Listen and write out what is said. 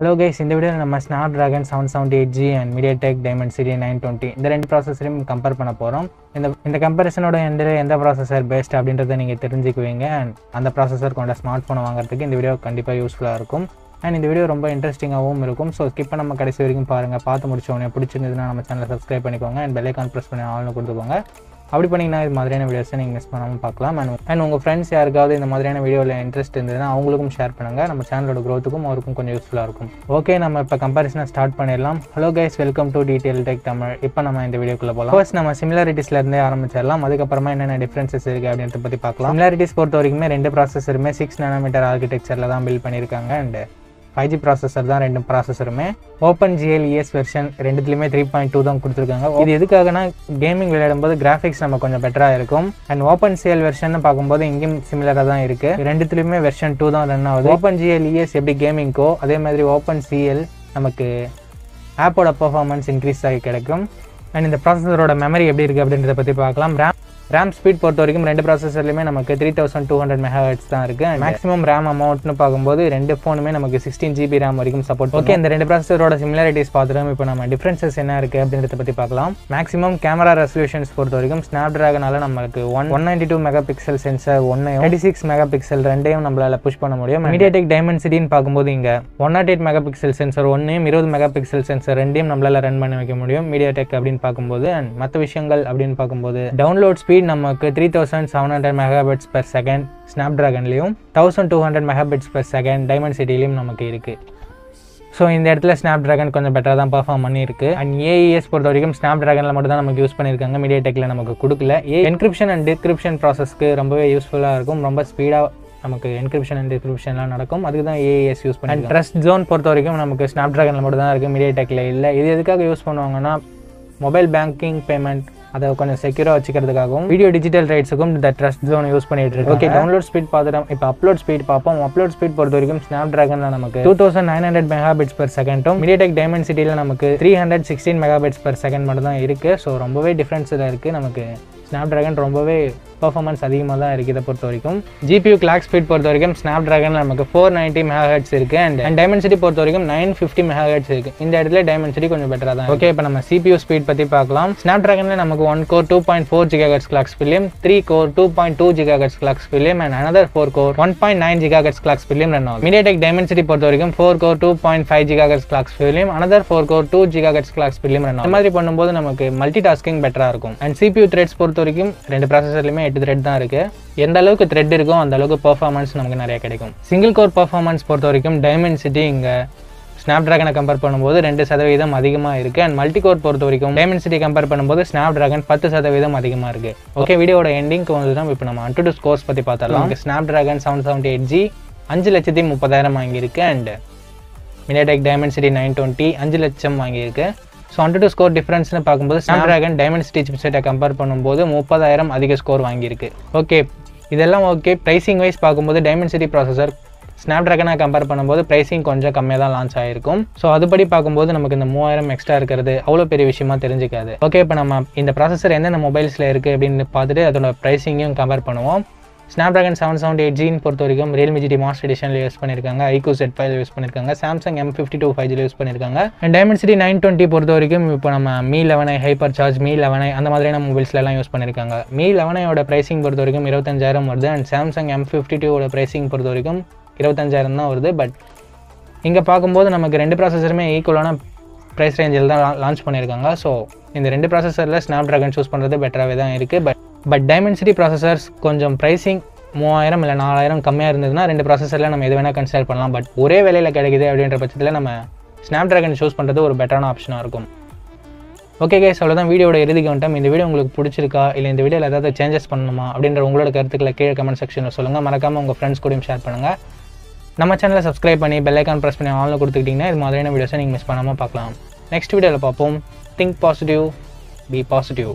Hello guys இந்த video நம்ம Snapdragon seven seventy eight G and MediaTek Dimensity nine twenty இந்த ரெண்டு ப்ராசஸரையும் compare பண்ண போகிறோம் இந்த இந்த கம்பேரிசனோட எந்த எந்த ப்ராசஸர் பெஸ்ட் அப்படின்றத நீங்கள் தெரிஞ்சுக்குவீங்க. அண்ட் அந்த ப்ராசஸர் கொண்ட ஸ்மார்ட் ஃபோனை வாங்குறதுக்கு இந்த வீடியோ கண்டிப்பாக யூஸ்ஃபுல்லாக இருக்கும். அண்ட் இந்த வீடியோ ரொம்ப இன்ட்ரெஸ்டிங்காகவும் இருக்கும். ஸோ ஸ்கிப் நம்ம கடைசி வரைக்கும் பாருங்கள் பார்த்து முடிச்ச உடனே பிடிச்சிருந்ததுன்னா நம்ம சேனலை சப்ஸ்கிரைப் பண்ணிக்கோங்க. அண்ட் பெல்லைக்கான் ப்ரெஸ் பண்ணி ஆள்னு கொடுத்துக்கோங்க. அப்படி பண்ணிங்கன்னா இது மாதிரியான வீடியோஸை நீங்கள் மிஸ் பண்ணாமல் பார்க்கலாம். அண்ட் அண்ட் உங்கள் ஃப்ரெண்ட்ஸ் யாருக்காவது இந்த மாதிரியான வீடியோவில் இன்ட்ரெஸ்ட் இருந்ததுன்னா அவங்களுக்கும் ஷேர் பண்ணுங்கள் நம்ம சேனலோட க்ரோத்துக்கும் அவருக்கும் கொஞ்சம் யூஸ்ஃபுல்லாக இருக்கும். ஓகே நம்ம இப்போ கம்பேரிசனை ஸ்டார்ட் பண்ணிடலாம். Hello guys welcome to detail tech Tamil இப்போ நம்ம இந்த வீடியோக்குள்ளே போகலாம் ஃபர்ஸ்ட் நம்ம சிமிலாரிட்டிஸ்லேருந்தே இருந்தே ஆரம்பிச்சிடலாம். அதுக்கப்புறமா என்னென்ன டிஃப்ரென்சஸ் இருக்குது அப்படின்றத பற்றி பார்க்கலாம். சிமிலாரிட்டிஸ் பொறுத்த வரைக்குமே ரெண்டு ப்ராசஸருமே சிக்ஸ் நானோமீட்டர் ஆர்கிடெக்சரில் தான் பில்ட் பண்ணியிருக்காங்க. அண்ட் ஃபைவ் ஜி ப்ராசஸர் தான் ரெண்டு ப்ராசஸருமே ஓப்பன் ஜிஎல்இஎஸ் வெர்ஷன் ரெண்டுத்துலையுமே த்ரீ பாயிண்ட் டூ தான் கொடுத்துருக்காங்க. இது எதுக்காகனா கேமிங் விளையாடும்போது கிராஃபிக்ஸ் நம்ம கொஞ்சம் பெட்டராக இருக்கும். அண்ட் ஓப்பன் சிஎல் வெர்ஷன் பார்க்கும்போது இங்கேயும் சிமிலராக தான் இருக்குது ரெண்டுத்துலையுமே வெர்ஷன் டூ தான் ரன் ஆகுது. ஓப்பன் ஜிஎல்இஎஸ் எப்படி கேமிங்க்கோ அதே மாதிரி ஓப்பன் சிஎல் நமக்கு ஆப்போட பர்ஃபார்மன்ஸ் இன்க்ரீஸ் ஆகி கிடைக்கும். அண்ட் இந்த ப்ராசஸரோட மெமரி எப்படி இருக்குது அப்படின்றத பற்றி பார்க்கலாம். ரேம் ரேம் ஸ்பீட் பொறுத்த வரைக்கும் ரெண்டு ப்ராசஸர்லையுமே நமக்கு three thousand two hundred megahertz தான் இருக்குது மேக்ஸிமம் ரேம் அமௌண்ட்னு பார்க்கும்போது ரெண்டு ஃபோனுமே நமக்கு சிக்ஸ்டீன் ஜிபி ரேம் வரைக்கும் சப்போர்ட் ஓகே இந்த ரெண்டு ப்ராசஸரோட சிமிலாரிட்டிஸ் பார்த்துட்டோம் இப்போ நம்ம டிஃப்ரென்சஸ் என்ன இருக்குது அப்படின்றத பற்றி பார்க்கலாம். மேக்ஸிமம் கேமரா ரெசல்யூஷன்ஸ் பொறுத்த வரைக்கும் ஸ்னாப் ட்ராகனால நமக்கு one one ninety two megapixel sensor ஒன்னையும் தேர்ட்டி சிக்ஸ் மெகா பிக்சல் ரெண்டையும் நம்மளால் புஷ் பண்ண முடியும். மீடியாடெக் டைமண்ட் சிட்டின்னு பார்க்கும்போது இங்கே one nought eight megapixel sensor ஒன்றையும் இருபது மெகா பிக்சல் சென்சர் ரெண்டையும் நம்மளால் ரன் பண்ணி வைக்க முடியும். மீடியாடெக் அப்படின்னு பார்க்கும்போது அண்ட் மற்ற விஷயங்கள் அப்படின்னு பார்க்கும்போது டவுன்லோட் ஸ்பீட் நமக்கு three thousand seven hundred megabits per second snap ட்ராகன்லையும் thousand two hundred megabits per second diamond சிட்டிலையும் நமக்கு இருக்குது ஸோ இந்த இடத்துல ஸ்னாப் ட்ராகன் கொஞ்சம் பெட்டராக தான் பர்ஃபார்ம் பண்ணியிருக்கு. அண்ட் ஏஇஎஸ் பொறுத்த வரைக்கும் ஸ்னாப் ட்ராகனில் மட்டும் தான் நமக்கு யூஸ் பண்ணியிருக்காங்க. மீடியா டெக்கில் நமக்கு கொடுக்கல. ஏ என்கிரிப்ஷன் அண்ட் டிஸ்கிரிப்ஷன் ப்ராசஸ்க்கு ரொம்பவே யூஸ்ஃபுல்லாக இருக்கும். ரொம்ப ஸ்பீடாக நமக்கு என்கிரிப்ஷன் அண்ட் டிஸ்கிரிப்ஷன்லாம் நடக்கும். அதுக்கு தான் ஏஎஸ் யூஸ் பண்ணி அண்ட் ட்ரஸ்ட் ஜோன் பொறுத்த வரைக்கும் நமக்கு ஸ்னாப் ட்ராகனில் மட்டும் தான் இருக்குது மீடியா டெக்கில் இல்லை. இது எதுக்காக யூஸ் பண்ணுவாங்கன்னா மொபைல் பேங்கிங் பேமெண்ட் அதை கொஞ்சம் செக்யூராக வச்சுக்கிறதுக்காகவும் வீடியோ டிஜிட்டல் ரைட்ஸுக்கும் இந்த ட்ரஸ்ட் ஜோன் யூஸ் பண்ணிட்டு இருக்கு ஓகே டவுன்லோட் ஸ்பீட் பார்த்துட்டோம் இப்போ அப்லோட் ஸ்பீட் பார்ப்போம். அப்லோட் ஸ்பீட் பொறுத்த வரைக்கும் ஸ்னாப் ட்ராகனில் நமக்கு two thousand nine hundred megabits per செகண்டும் MediaTek டைமண்ட் சிட்டியில் நமக்கு three hundred sixteen megabits per second மட்டும் தான் இருக்குது ஸோ ரொம்பவே டிஃப்ரென்ஸில் இருக்குது நமக்கு. ஸ்னாப் ட்ராகன் ரொம்பவே பர்ஃபார்மன்ஸ் அதிகமாக தான் இருக்குது இதை பொறுத்த வரைக்கும். ஜிபியூ கிளாக் ஸ்பீட் பொறுத்த வரைக்கும் ஸ்னாப் ட்ராகனில் நமக்கு ஃபோர் நைன்ட்டி மெகாஹெட்ஸ் இருக்குது அண்ட் அண்ட் டைமென்சிட்டி பொறுத்த வரைக்கும் நைன் ஃபிஃப்டி மெகாஹெட்ஸ் இருக்குது இந்த இடத்துல டைமென்சிட்டி கொஞ்சம் பெட்டராக தான் ஓகே இப்போ நம்ம சிபியூ ஸ்பீட் பற்றி பார்க்கலாம். ஸ்னாப் ட்ராகனில் நமக்கு one core two point four gigahertz clock ஸ்பிலியம் three core two point two gigahertz clock ஸ்பிலியம் and another four core one point nine gigahertz clock ஸ்பிலியம் run ஆகும். மீடியாடெக் டைமண்ட் பொறுத்த வரைக்கும் four core two point five gigahertz clock ஸ்பிலியம் another four core two gigahertz clock ஸ்பிலியம் run ஆகும். இந்த மாதிரி பண்ணும்போது நமக்கு multi tasking பெட்டராக இருக்கும். அண்ட் சிபியூ த்ரெட்ஸ் பொறுத்த வரைக்கும் ரெண்டு ப்ராசஸர்லையுமே எட்டு த்ரெட் தான் இருக்குது எந்த அளவுக்கு த்ரெட் இருக்கோ அந்த அளவுக்கு பர்ஃபார்மன்ஸ் நமக்கு நிறைய கிடைக்கும். சிங்கிள் கோர் பர்ஃபார்மன்ஸ் பொறுத்த வரைக்கும் டைமண்ட் சிட்டி இங்கே ஸ்னாப் ட்ராகனை கம்பேர் பண்ணும்போது ரெண்டு சதவீதம் அதிகமாக இருக்குது அண்ட் மல்டி கோர் பொறுத்த வரைக்கும் டைமண்ட் சிட்டி கம்பேர் பண்ணும்போது ஸ்னாப் ட்ராகன் பத்து சதவீதம் அதிகமாக இருக்குது ஓகே வீடியோட எண்டிங்க்கு வந்து தான் இப்போ நம்ம அன்டு டூ ஸ்கோர்ஸ் பற்றி பார்த்தரலாம் Snapdragon seven seventy eight G அஞ்சு லட்சத்தி முப்பதாயிரம் வாங்கியிருக்கு. And MediaTek Dimensity nine twenty அஞ்சு லட்சம் வாங்கியிருக்கு. ஸோ அண்ட் டூ ஸ்கோர் டிஃப்ரென்ஸ்னு பார்க்கும்போது ஸ்னாப் ட்ராகன் டைமண்ட் சிட்டி சிப்செட்டை கம்பேர் பண்ணும்போது முப்பதாயிரம் அதிக ஸ்கோர் வாங்கியிருக்கு. ஓகே இதெல்லாம் ஓகே ப்ரைசிங் வைஸ் பார்க்கும்போது டைமண்ட் சிட்டி ப்ராசஸர் ஸ்னாப் ட்ராகனை கம்பேர் பண்ணும்போது ப்ரைசிங் கொஞ்சம் கம்மியாக தான் லான்ச் ஆகிருக்கும் ஸோ அதுபடி பார்க்கும்போது நமக்கு இந்த மூவாயிரம் எக்ஸ்ட்ரா இருக்கிறது. அவ்வளோ பெரிய விஷயமா தெரிஞ்சுக்காது. ஓகே இப்போ நம்ம இந்த ப்ராசஸர் எந்தெந்த மொபைல்ஸில் இருக்குது அப்படின்னு பார்த்துட்டு அதோட ப்ரைசிங்கையும் கம்பேர் பண்ணுவோம். Snapdragon seven seventy eight ஜின்னு பொறுத்த வரைக்கும் ரியல்மி ஜிடி மாஸ்டர் எடிஷனில் யூஸ் பண்ணியிருக்காங்க ஐகூ செட் ஃபைவ் யூஸ் பண்ணியிருக்காங்க Samsung M fifty two five use பண்ணியிருக்காங்க and Dimensity nine twenty பொறுத்த வரைக்கும் இப்போ நம்ம மீ லெவனை ஹைப்பர் சார்ஜ் மீ லெவனை அந்த மாதிரியான மொபைல்ஸ்லாம் யூஸ் பண்ணியிருக்காங்க மீ லெவனையோட ப்ரைசிங் பொறுத்த வரைக்கும் இருபத்தஞ்சாயிரம் வருது. அண்ட் சாம்சங் எம் ஃபிஃப்டி டூவோட ப்ரைசிங் பொறுத்த வரைக்கும் இருபத்தஞ்சாயிரம் தான் வருது. பட் இங்கே பார்க்கும்போது நமக்கு ரெண்டு ப்ராசஸருமே ஈக்குவலான ப்ரைஸ் ரேஞ்சில் தான் லான்ச் பண்ணியிருக்காங்க ஸோ இந்த ரெண்டு ப்ராசஸரில் ஸ்னாப் ட்ராகன் சூஸ் பண்ணுறது பெட்டராகவே தான் இருக்குது but but Dimensity city processors கொஞ்சம் ப்ரைஸிங் மூவாயிரம் இல்லை நாலாயிரம் கம்மியாக இருந்ததுன்னா ரெண்டு ப்ராசஸரில் நம்ம எது வேணால் கன்சிடர் பண்ணலாம். பட் ஒரே வேலையில் கிடைக்குது அப்படின்ற பட்சத்தில் நம்ம ஸ்னாப் ட்ராகன் சூஸ் பண்ணுறது ஒரு பெட்டரான ஆப்ஷனாக இருக்கும். ஓகே கேஸ் அவ்வளோதான் வீடியோட இறுதிக்கு வந்துட்டோம் இந்த வீடியோ உங்களுக்கு பிடிச்சிருக்கா? இல்லை இந்த வீடியோவில் ஏதாவது சேஞ்சஸ் பண்ணணுமா? அப்படின்ற உங்களோட கருத்துக்களை கீழே கமெண்ட் செக்ஷனில் சொல்லுங்கள் மறக்காமல் உங்கள் ஃப்ரெண்ட்ஸ் கூடயும் ஷேர் பண்ணுங்கள் நம்ம சேனலை சப்ஸ்கிரைப் பண்ணி பெல் ஐக்கான் ப்ரெஸ் பண்ணி ஆன்ல கொடுத்துக்கிட்டிங்கன்னா இது மாதிரியான வீடியோஸை நீங்கள் மிஸ் பண்ணாமல் பார்க்கலாம். நெக்ஸ்ட் வீடியோவில் பார்ப்போம். Think positive B positive